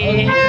Okay.